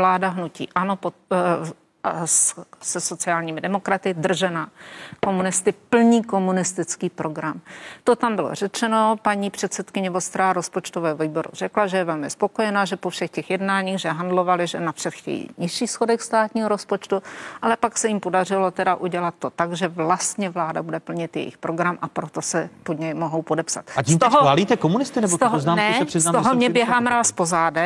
vláda hnutí ano pod, eh, se sociálními demokraty, držena komunisty, plní komunistický program. To tam bylo řečeno, paní předsedkyně Vostrá rozpočtové výboru řekla, že je velmi spokojená, že po všech těch jednáních, že handlovali, že napřed chtějí nižší schodek státního rozpočtu, ale pak se jim podařilo teda udělat to tak, že vlastně vláda bude plnit jejich program a proto se pod něj mohou podepsat. A tím z toho, chválíte komunisty nebo z toho, to znám, ne, se přiznám, z toho mě běhá mráz po zádech.